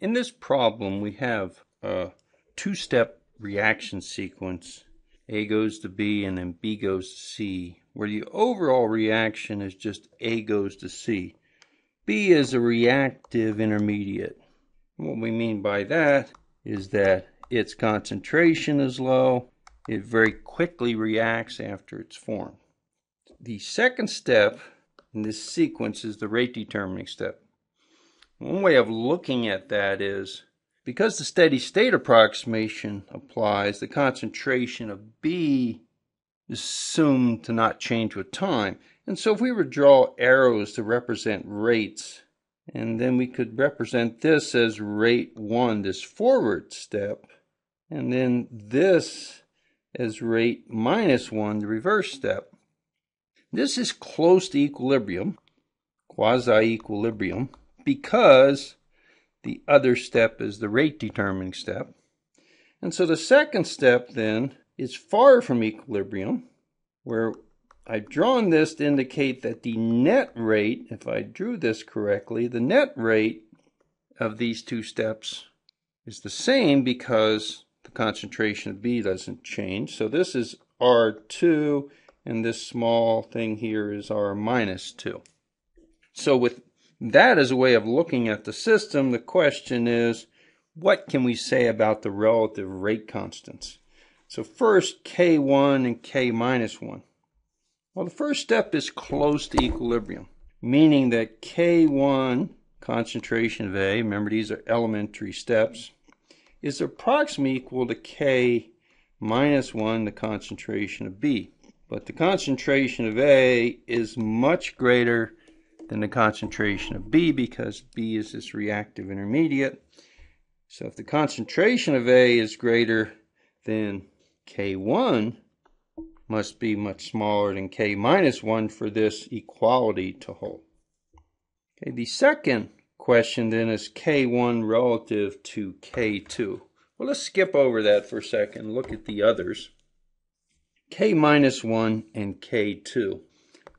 In this problem, we have a two-step reaction sequence. A goes to B and then B goes to C, where the overall reaction is just A goes to C. B is a reactive intermediate. What we mean by that is that its concentration is low. It very quickly reacts after it's formed. The second step in this sequence is the rate determining step. One way of looking at that is because the steady state approximation applies, the concentration of B is assumed to not change with time. And so if we were to draw arrows to represent rates, and then we could represent this as rate 1, this forward step, and then this as rate minus 1, the reverse step. This is close to equilibrium, quasi-equilibrium, because the other step is the rate determining step. And so the second step then is far from equilibrium, where I've drawn this to indicate that the net rate, if I drew this correctly, the net rate of these two steps is the same because the concentration of B doesn't change. So this is R2, and this small thing here is R minus 2. So with that as a way of looking at the system, the question is, what can we say about the relative rate constants? So first, K1 and K minus 1. Well, the first step is close to equilibrium, meaning that K1, concentration of A, remember these are elementary steps, is approximately equal to K minus 1, the concentration of B. But the concentration of A is much greater than the concentration of B because B is this reactive intermediate. So if the concentration of A is greater than K1, must be much smaller than K minus 1 for this equality to hold. Okay, the second question then is K1 relative to K2. Well, let's skip over that for a second look at the others. K minus 1 and K2.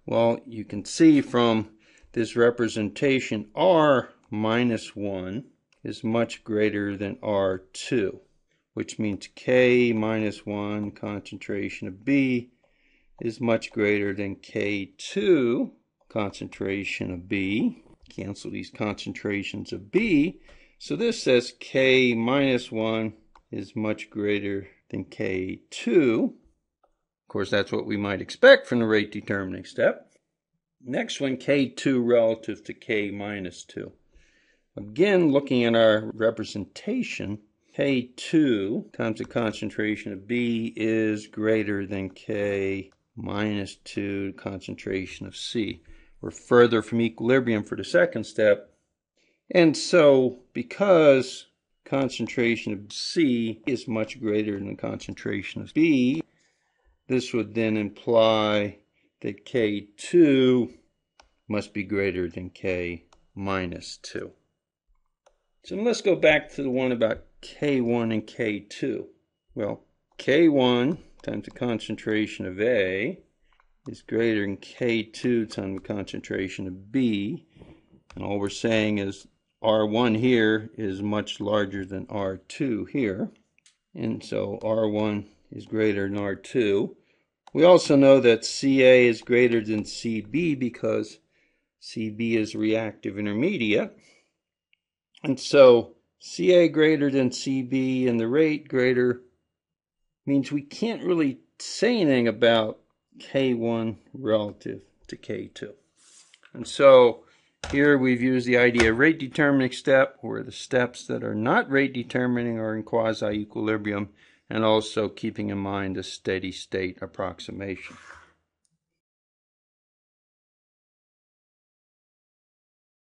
Well, you can see from this representation R minus 1 is much greater than R2, which means K minus 1 concentration of B is much greater than K2 concentration of B. Cancel these concentrations of B. So this says K minus 1 is much greater than K2. Of course, that's what we might expect from the rate determining step. Next one, K2 relative to K minus 2. Again, looking at our representation, K2 times the concentration of B is greater than K minus 2 concentration of C. We're further from equilibrium for the second step. And so, because concentration of C is much greater than the concentration of B, this would then imply that K2 must be greater than K minus 2. So let's go back to the one about K1 and K2. Well, K1 times the concentration of A is greater than K2 times the concentration of B. And all we're saying is R1 here is much larger than R2 here. And so R1 is greater than R2. We also know that Ca is greater than Cb because Cb is reactive intermediate. And so Ca greater than Cb and the rate greater means we can't really say anything about K1 relative to K2. And so here we've used the idea of rate determining step where the steps that are not rate determining are in quasi-equilibrium and also keeping in mind a steady state approximation.